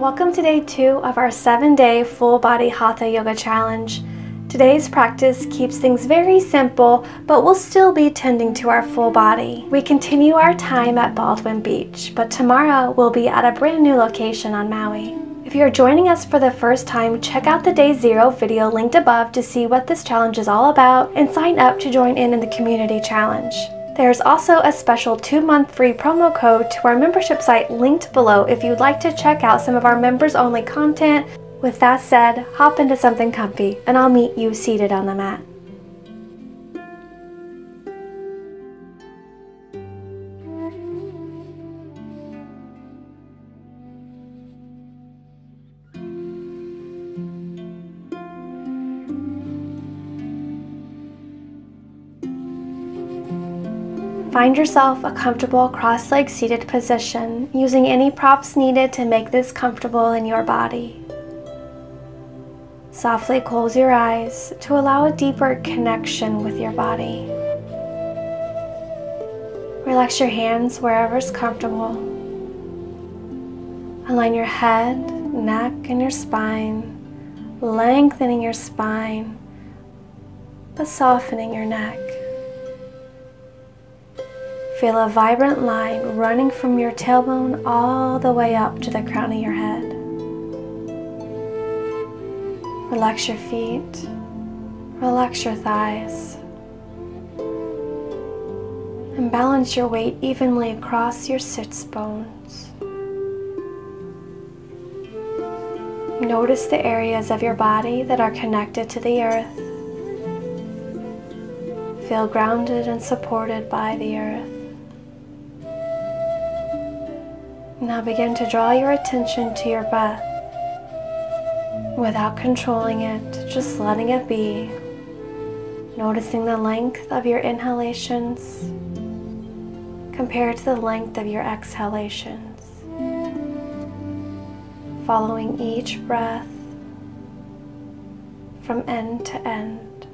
Welcome to day two of our seven day full body Hatha Yoga Challenge. Today's practice keeps things very simple, but we'll still be tending to our full body. We continue our time at Baldwin Beach, but tomorrow we'll be at a brand new location on Maui. If you're joining us for the first time, check out the Day Zero video linked above to see what this challenge is all about and sign up to join in in the community challenge. There's also a special two month free promo code to our membership site linked below if you'd like to check out some of our members only content. With that said, hop into something comfy and I'll meet you seated on the mat. Find yourself a comfortable cross-legged seated position using any props needed to make this comfortable in your body. Softly close your eyes to allow a deeper connection with your body. Relax your hands wherever is comfortable. Align your head, neck, and your spine, lengthening your spine, but softening your neck. Feel a vibrant line running from your tailbone all the way up to the crown of your head. Relax your feet, relax your thighs, and balance your weight evenly across your sits bones. Notice the areas of your body that are connected to the earth. Feel grounded and supported by the earth. Now begin to draw your attention to your breath without controlling it, just letting it be. Noticing the length of your inhalations compared to the length of your exhalations. Following each breath from end to end.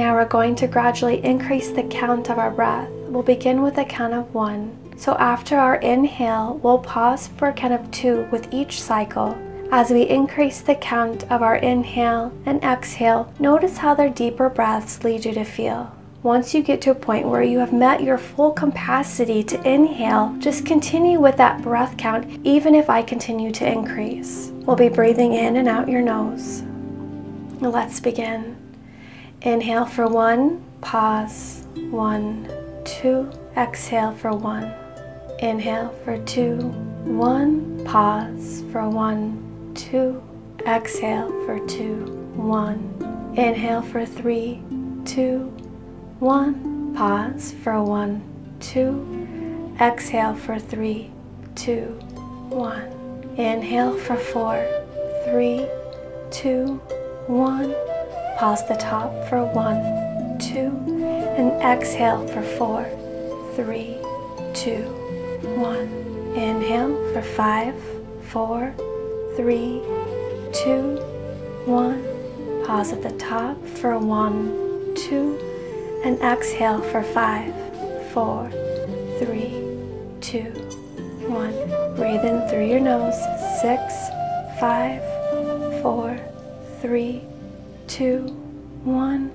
Now we're going to gradually increase the count of our breath. We'll begin with a count of one. So after our inhale, we'll pause for a count of two with each cycle. As we increase the count of our inhale and exhale, notice how their deeper breaths lead you to feel. Once you get to a point where you have met your full capacity to inhale, just continue with that breath count even if I continue to increase. We'll be breathing in and out your nose. Let's begin. Inhale for one, pause, one, two. Exhale for one. Inhale for two, one. Pause for one, two. Exhale for two, one. Inhale for three, two, one. Pause for one, two. Exhale for three, two, one. Inhale for four, three, two, one. Pause at the top for one, two, and exhale for four, three, two, one. Inhale for five, four, three, two, one. Pause at the top for one, two, and exhale for five, four, three, two, one. Breathe in through your nose. Six, five, four, three, two, one.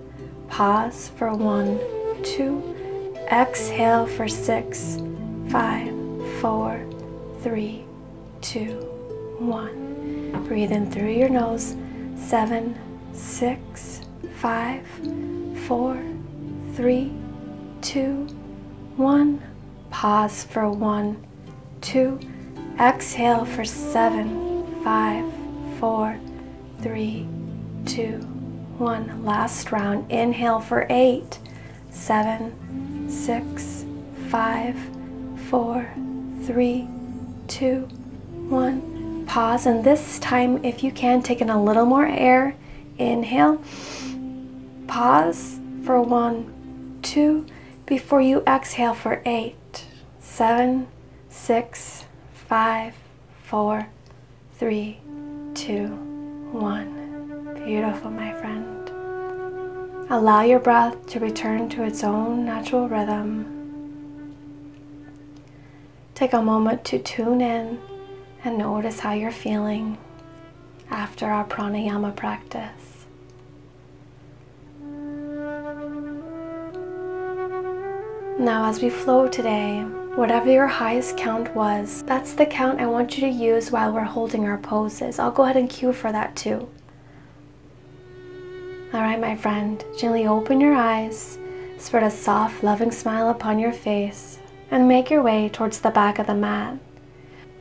Pause for one, two. Exhale for six, five, four, three, two, one. Breathe in through your nose. Seven, six, five, four, three, two, one. Pause for one, two. Exhale for seven, five, four, three, two, one. Last round. Inhale for eight, seven, six, five, four, three, two, one. Pause, and this time, if you can, take in a little more air. Inhale. Pause for one, two, before you exhale for eight, seven, six, five, four, three, two, one. Beautiful, my friend. Allow your breath to return to its own natural rhythm. Take a moment to tune in and notice how you're feeling after our pranayama practice. Now, as we flow today, whatever your highest count was, that's the count I want you to use while we're holding our poses. I'll go ahead and cue for that too. All right, my friend, gently open your eyes, spread a soft, loving smile upon your face, and make your way towards the back of the mat.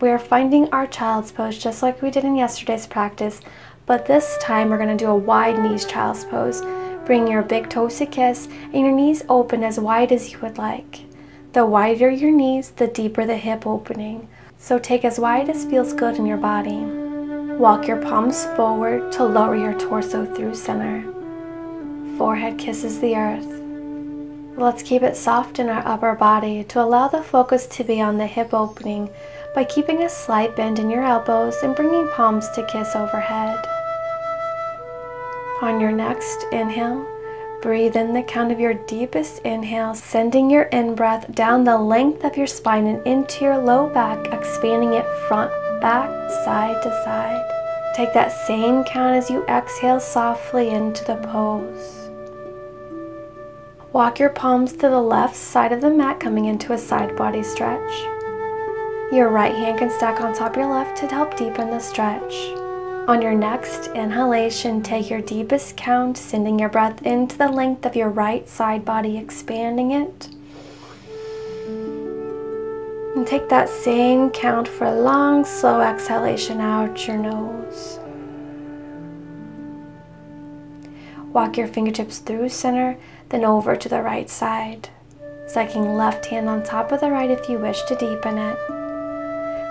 We are finding our child's pose just like we did in yesterday's practice, but this time we're going to do a wide knees child's pose. Bring your big toes to kiss and your knees open as wide as you would like. The wider your knees, the deeper the hip opening. So take as wide as feels good in your body. Walk your palms forward to lower your torso through center. Forehead kisses the earth. Let's keep it soft in our upper body to allow the focus to be on the hip opening by keeping a slight bend in your elbows and bringing palms to kiss overhead. On your next inhale, breathe in the count of your deepest inhale, sending your in breath down the length of your spine and into your low back, expanding it front, back, side to side. Take that same count as you exhale softly into the pose. Walk your palms to the left side of the mat, coming into a side body stretch. Your right hand can stack on top of your left to help deepen the stretch. On your next inhalation, take your deepest count, sending your breath into the length of your right side body, expanding it. And take that same count for a long, slow exhalation out your nose. Walk your fingertips through center, then over to the right side. Second left hand on top of the right if you wish to deepen it.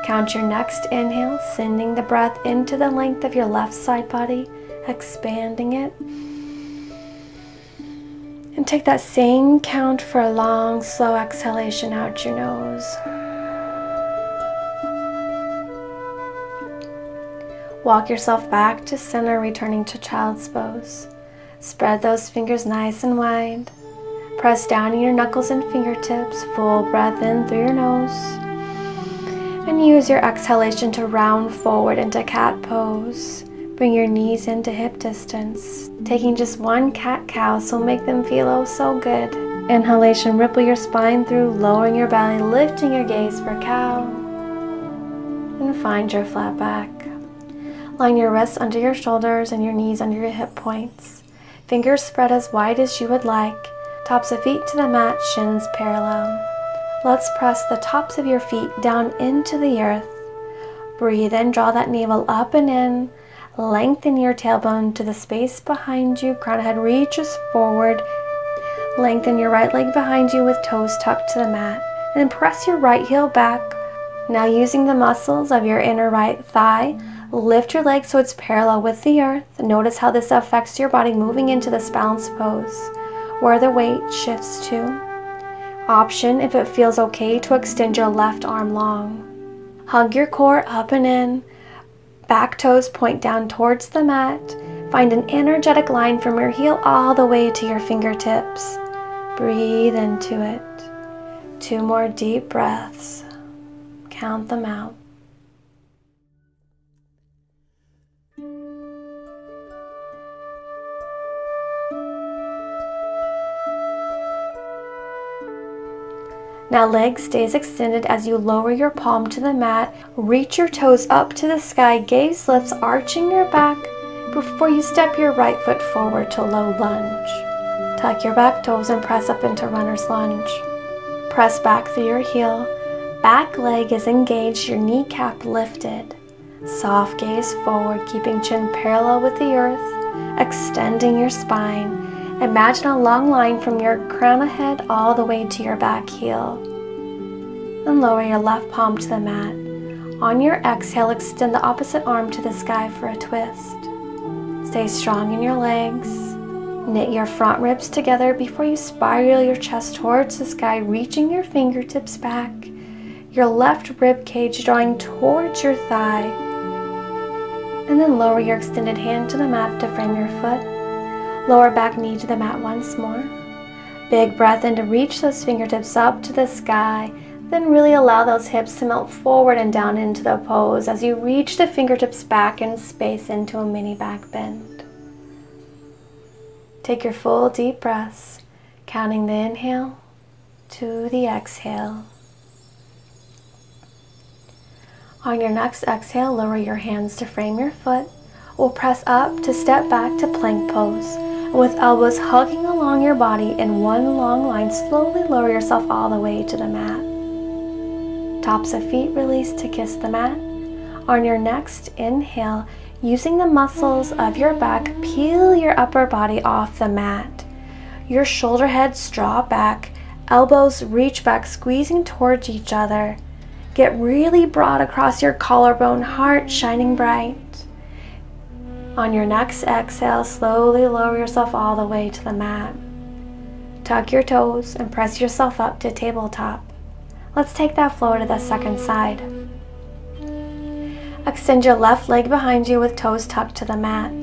Count your next inhale, sending the breath into the length of your left side body, expanding it. And take that same count for a long, slow exhalation out your nose. Walk yourself back to center, returning to child's pose. Spread those fingers nice and wide. Press down in your knuckles and fingertips. Full breath in through your nose and use your exhalation to round forward into cat pose. Bring your knees into hip distance. Taking just one cat cow, so make them feel oh so good. Inhalation, ripple your spine through, lowering your belly, lifting your gaze for cow. And find your flat back. Line your wrists under your shoulders and your knees under your hip points. Fingers spread as wide as you would like. Tops of feet to the mat, shins parallel. Let's press the tops of your feet down into the earth. Breathe in, draw that navel up and in. Lengthen your tailbone to the space behind you. Crown head reaches forward. Lengthen your right leg behind you with toes tucked to the mat. And then press your right heel back. Now using the muscles of your inner right thigh, lift your leg so it's parallel with the earth. Notice how this affects your body moving into this balanced pose, where the weight shifts to option if it feels okay to extend your left arm long. Hug your core up and in. Back toes point down towards the mat. Find an energetic line from your heel all the way to your fingertips. Breathe into it. Two more deep breaths. Count them out. Now leg stays extended as you lower your palm to the mat, reach your toes up to the sky, gaze lifts, arching your back before you step your right foot forward to low lunge. Tuck your back toes and press up into runner's lunge. Press back through your heel, back leg is engaged, your kneecap lifted. Soft gaze forward, keeping chin parallel with the earth, extending your spine Imagine a long line from your crown of head all the way to your back heel. And lower your left palm to the mat. On your exhale, extend the opposite arm to the sky for a twist. Stay strong in your legs. Knit your front ribs together before you spiral your chest towards the sky, reaching your fingertips back. Your left rib cage drawing towards your thigh. And then lower your extended hand to the mat to frame your foot Lower back knee to the mat once more. Big breath in to reach those fingertips up to the sky. Then really allow those hips to melt forward and down into the pose as you reach the fingertips back in space into a mini back bend. Take your full deep breaths, counting the inhale to the exhale. On your next exhale, lower your hands to frame your foot. We'll press up to step back to plank pose. With elbows hugging along your body in one long line, slowly lower yourself all the way to the mat. Tops of feet release to kiss the mat. On your next inhale, using the muscles of your back, peel your upper body off the mat. Your shoulder heads draw back, elbows reach back, squeezing towards each other. Get really broad across your collarbone, heart shining bright. On your next exhale, slowly lower yourself all the way to the mat. Tuck your toes and press yourself up to tabletop. Let's take that flow to the second side. Extend your left leg behind you with toes tucked to the mat.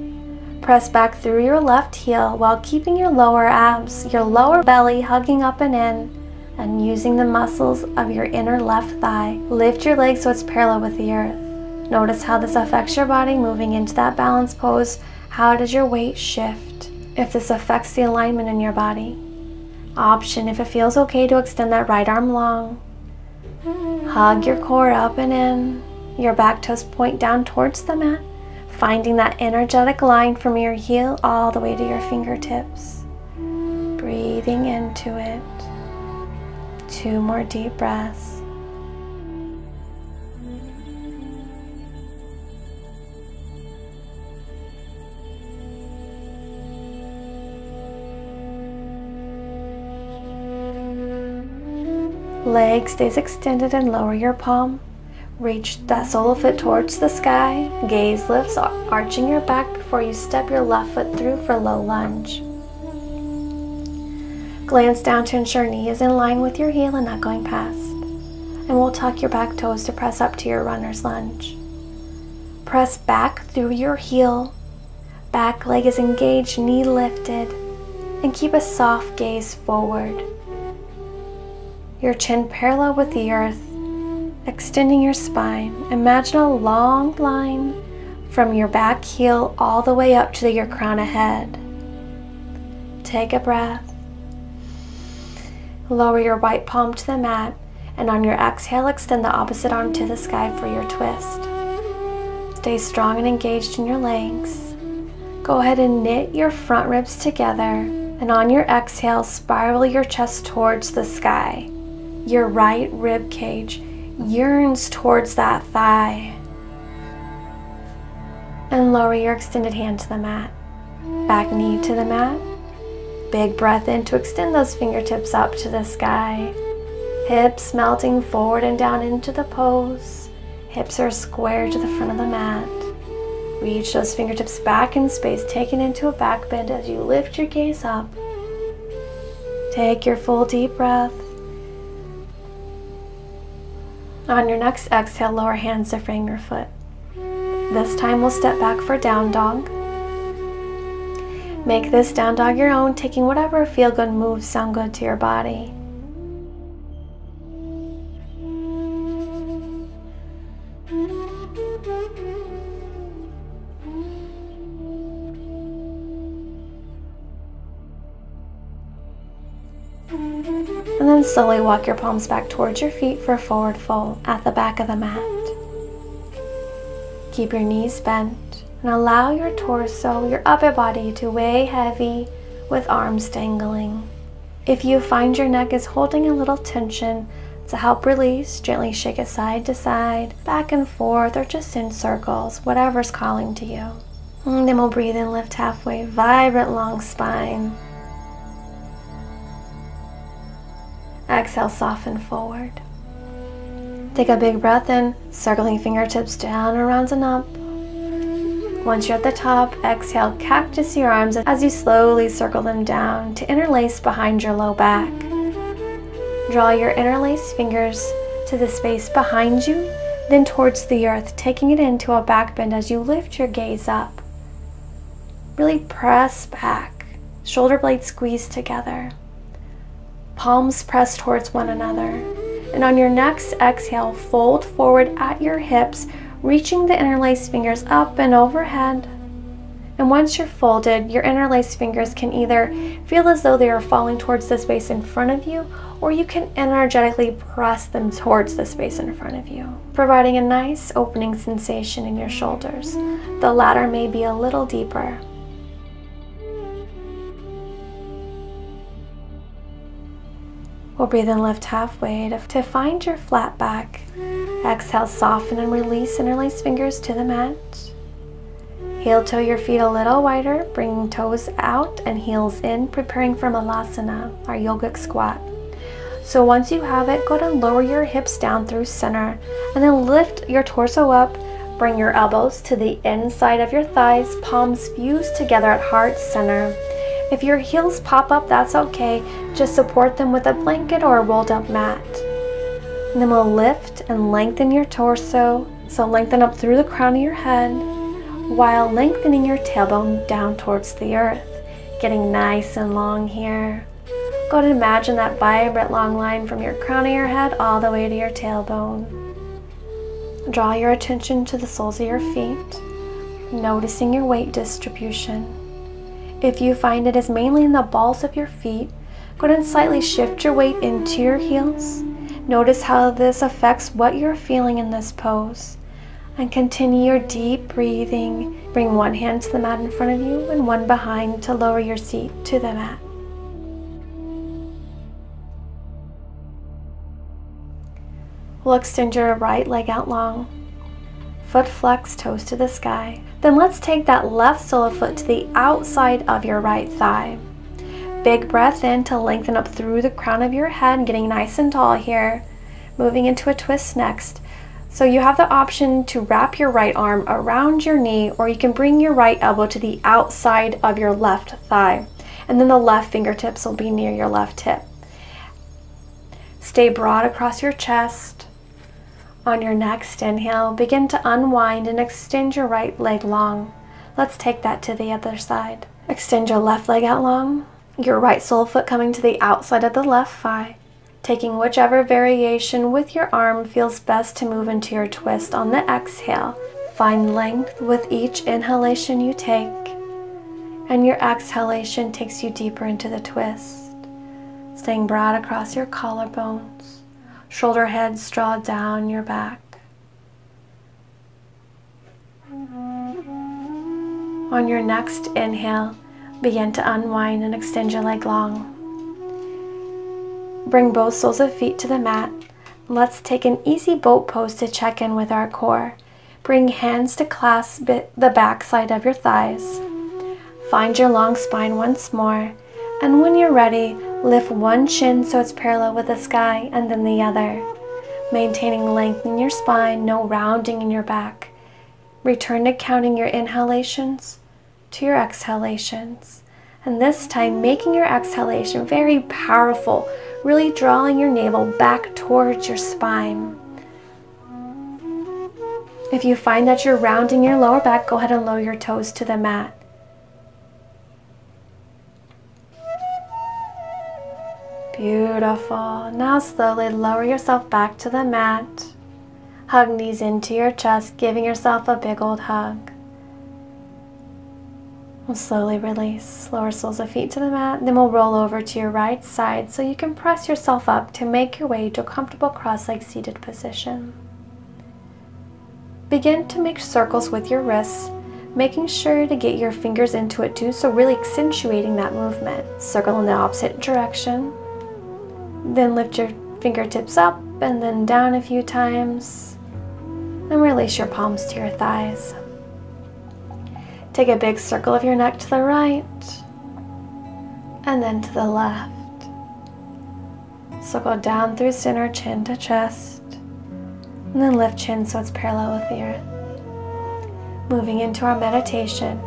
Press back through your left heel while keeping your lower abs, your lower belly hugging up and in and using the muscles of your inner left thigh, lift your leg so it's parallel with the earth. Notice how this affects your body moving into that balance pose. How does your weight shift if this affects the alignment in your body? Option if it feels okay to extend that right arm long. Hug your core up and in. Your back toes point down towards the mat, finding that energetic line from your heel all the way to your fingertips. Breathing into it. Two more deep breaths. Leg stays extended and lower your palm. Reach that sole foot towards the sky. Gaze lifts, arching your back before you step your left foot through for low lunge. Glance down to ensure knee is in line with your heel and not going past. And we'll tuck your back toes to press up to your runner's lunge. Press back through your heel. Back leg is engaged, knee lifted. And keep a soft gaze forward. Your chin parallel with the earth, extending your spine. Imagine a long line from your back heel all the way up to your crown of head. Take a breath. Lower your right palm to the mat, and on your exhale, extend the opposite arm to the sky for your twist. Stay strong and engaged in your legs. Go ahead and knit your front ribs together, and on your exhale, spiral your chest towards the sky. Your right rib cage yearns towards that thigh. And lower your extended hand to the mat. Back knee to the mat, Big breath in to extend those fingertips up to the sky. Hips melting forward and down into the pose. Hips are square to the front of the mat. Reach those fingertips back in space, taking into a back bend as you lift your gaze up. Take your full deep breath. On your next exhale, lower hands to frame your foot. This time we'll step back for down dog. Make this down dog your own, taking whatever feel good moves sound good to your body. Slowly walk your palms back towards your feet for a forward fold at the back of the mat. Keep your knees bent and allow your torso, your upper body to weigh heavy with arms dangling. If you find your neck is holding a little tension, to help release, gently shake it side to side, back and forth, or just in circles, whatever's calling to you. And then we'll breathe in, lift halfway, vibrant long spine. Exhale, soften forward. Take a big breath in, circling fingertips down, around and up. Once you're at the top, exhale, cactus your arms as you slowly circle them down to interlace behind your low back. Draw your interlaced fingers to the space behind you, then towards the earth, taking it into a back bend as you lift your gaze up. Really press back, shoulder blades squeeze together, palms press towards one another. And on your next exhale, fold forward at your hips, reaching the interlaced fingers up and overhead. And once you're folded, your interlaced fingers can either feel as though they are falling towards the space in front of you, or you can energetically press them towards the space in front of you, providing a nice opening sensation in your shoulders. The latter may be a little deeper. We'll breathe and lift halfway to, to find your flat back. Exhale, soften and release interlaced fingers to the mat. Heel toe your feet a little wider, bringing toes out and heels in, preparing for Malasana, our yogic squat. So once you have it, go ahead and lower your hips down through center and then lift your torso up. Bring your elbows to the inside of your thighs, palms fused together at heart center. If your heels pop up, that's okay. Just support them with a blanket or a rolled up mat. And then we'll lift and lengthen your torso. So lengthen up through the crown of your head while lengthening your tailbone down towards the earth, getting nice and long here. Go ahead and imagine that vibrant long line from your crown of your head all the way to your tailbone. Draw your attention to the soles of your feet, noticing your weight distribution. If you find it is mainly in the balls of your feet, go ahead and slightly shift your weight into your heels. Notice how this affects what you're feeling in this pose and continue your deep breathing. Bring one hand to the mat in front of you and one behind to lower your seat to the mat. We'll extend your right leg out long. Foot flex, toes to the sky. Then let's take that left sole foot to the outside of your right thigh. Big breath in to lengthen up through the crown of your head, getting nice and tall here. Moving into a twist next. So you have the option to wrap your right arm around your knee or you can bring your right elbow to the outside of your left thigh and then the left fingertips will be near your left hip. Stay broad across your chest. On your next inhale, begin to unwind and extend your right leg long. Let's take that to the other side. Extend your left leg out long, your right sole foot coming to the outside of the left thigh taking whichever variation with your arm feels best to move into your twist on the exhale. Find length with each inhalation you take, and your exhalation takes you deeper into the twist. Staying broad across your collarbones, shoulder heads draw down your back. On your next inhale, begin to unwind and extend your leg long. Bring both soles of feet to the mat. Let's take an easy boat pose to check in with our core. Bring hands to clasp the backside of your thighs. Find your long spine once more. And when you're ready, lift one chin so it's parallel with the sky and then the other. Maintaining length in your spine, no rounding in your back. Return to counting your inhalations to your exhalations. And this time, making your exhalation very powerful, really drawing your navel back towards your spine. If you find that you're rounding your lower back, go ahead and lower your toes to the mat. Beautiful. Now slowly lower yourself back to the mat. Hug knees into your chest, giving yourself a big old hug. We'll slowly release. Lower soles of feet to the mat. Then we'll roll over to your right side so you can press yourself up to make your way to a comfortable cross-legged seated position. Begin to make circles with your wrists, making sure to get your fingers into it too, so really accentuating that movement. Circle in the opposite direction. Then lift your fingertips up and then down a few times. And release your palms to your thighs. Take a big circle of your neck to the right and then to the left. So go down through center, chin to chest, and then lift chin so it's parallel with the earth. Moving into our meditation.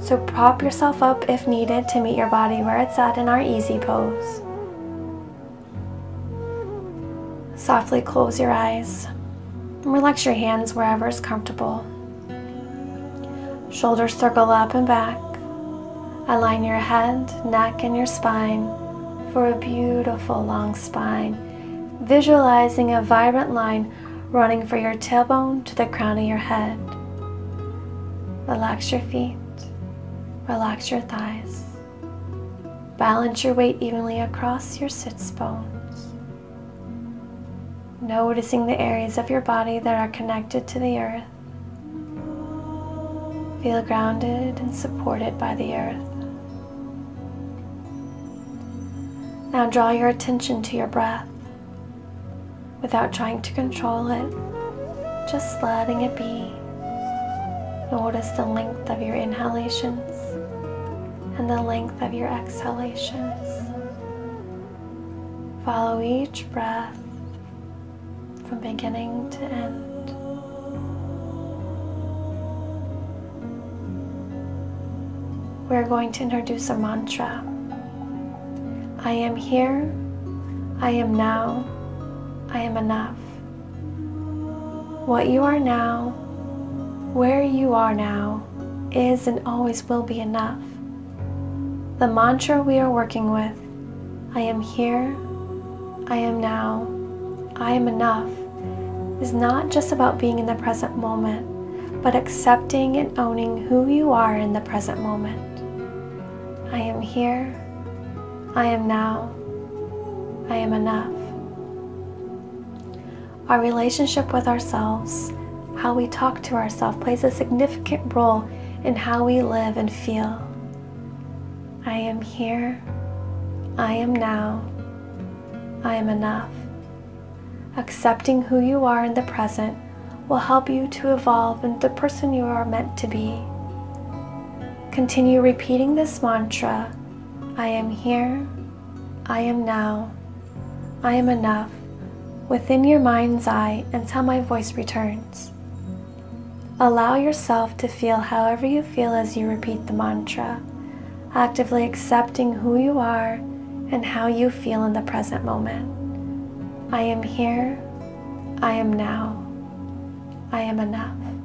So prop yourself up if needed to meet your body where it's at in our easy pose. Softly close your eyes and relax your hands wherever is comfortable. Shoulders circle up and back. Align your head, neck, and your spine for a beautiful long spine. visualizing a vibrant line running from your tailbone to the crown of your head. Relax your feet, relax your thighs. Balance your weight evenly across your sits bones. Noticing the areas of your body that are connected to the earth. Feel grounded and supported by the earth. Now draw your attention to your breath without trying to control it, just letting it be. Notice the length of your inhalations and the length of your exhalations. Follow each breath from beginning to end. We're going to introduce a mantra. I am here, I am now, I am enough. What you are now, where you are now, is and always will be enough. The mantra we are working with I am here, I am now, I am enough is not just about being in the present moment, but accepting and owning who you are in the present moment. I am here, I am now, I am enough. Our relationship with ourselves, how we talk to ourselves, plays a significant role in how we live and feel. I am here. I am now. I am enough. Accepting who you are in the present will help you to evolve into the person you are meant to be. Continue repeating this mantra I am here. I am now. I am enough within your mind's eye until my voice returns. Allow yourself to feel however you feel as you repeat the mantra actively accepting who you are and how you feel in the present moment. I am here. I am now. I am enough.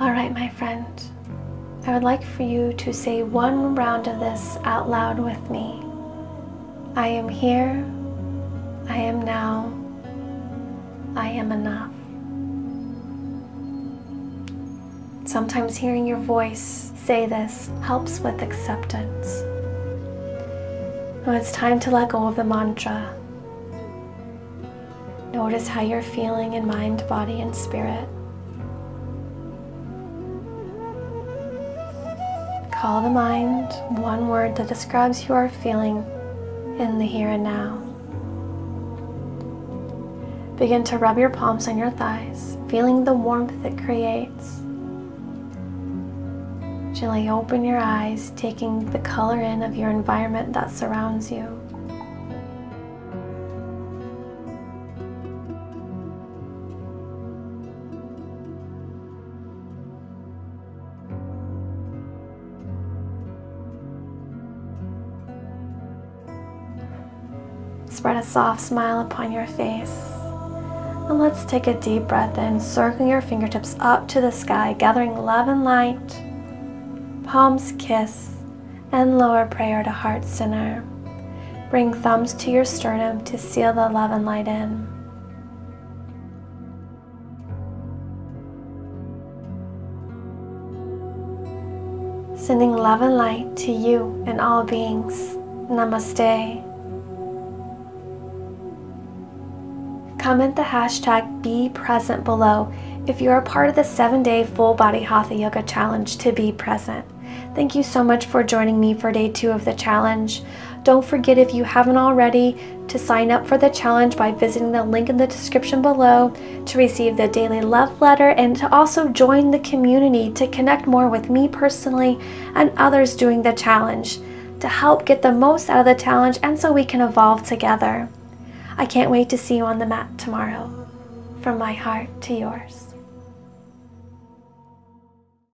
All right, my friend, I would like for you to say one round of this out loud with me. I am here, I am now, I am enough. Sometimes hearing your voice say this helps with acceptance. When it's time to let go of the mantra, notice how you're feeling in mind, body, and spirit. Call the mind one word that describes you are feeling in the here and now. Begin to rub your palms on your thighs, feeling the warmth it creates. Gently open your eyes, taking the color in of your environment that surrounds you. Soft smile upon your face. And let's take a deep breath in, circling your fingertips up to the sky, gathering love and light. Palms kiss and lower prayer to heart center. Bring thumbs to your sternum to seal the love and light in. Sending love and light to you and all beings. Namaste. Comment the hashtag be present below if you're a part of the seven day full body Hatha Yoga challenge to be present. Thank you so much for joining me for day two of the challenge. Don't forget if you haven't already to sign up for the challenge by visiting the link in the description below to receive the daily love letter and to also join the community to connect more with me personally and others doing the challenge to help get the most out of the challenge and so we can evolve together. I can't wait to see you on the mat tomorrow. From my heart to yours.